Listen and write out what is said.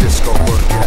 Cisco working.